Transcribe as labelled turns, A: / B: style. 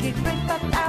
A: Keep it when but I